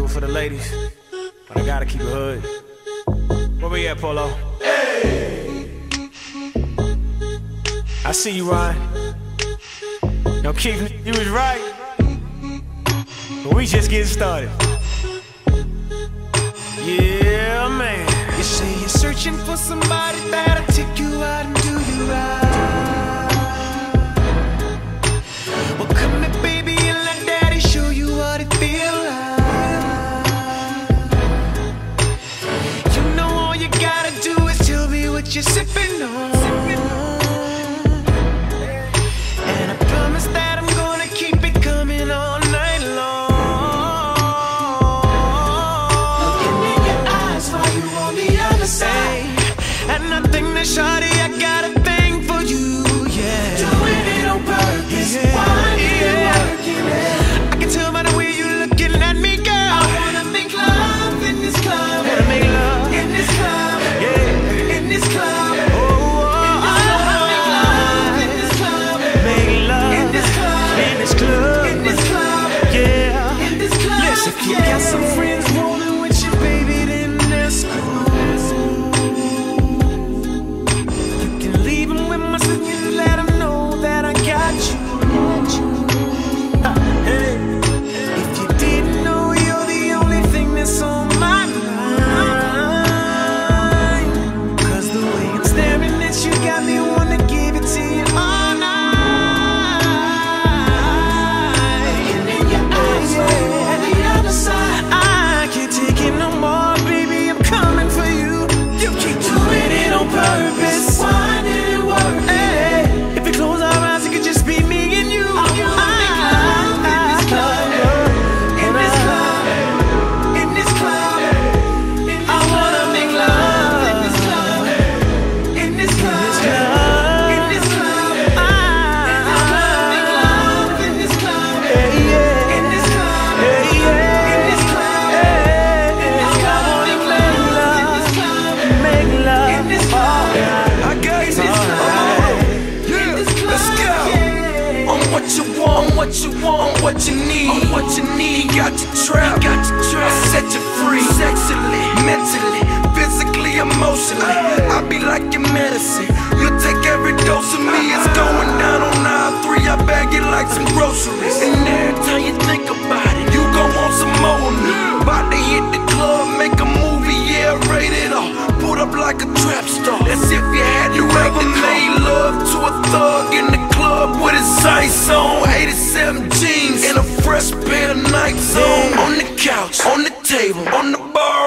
do it for the ladies, but I gotta keep it hood. Where we at, Polo? Hey! I see you, Ryan. Yo, Keith, you was right. But we just getting started. Yeah, man. You say you're searching for somebody that'll take room. you want, on what you need, on what you need. He got you trapped, got you trapped. I set you free, sexually, mentally, physically, emotionally. I be like your medicine. You take every dose of me. It's going down on aisle three. I bag it like some groceries. And every time you on, 87 jeans, and a fresh pair of Nikes. On the couch, on the table, on the bar.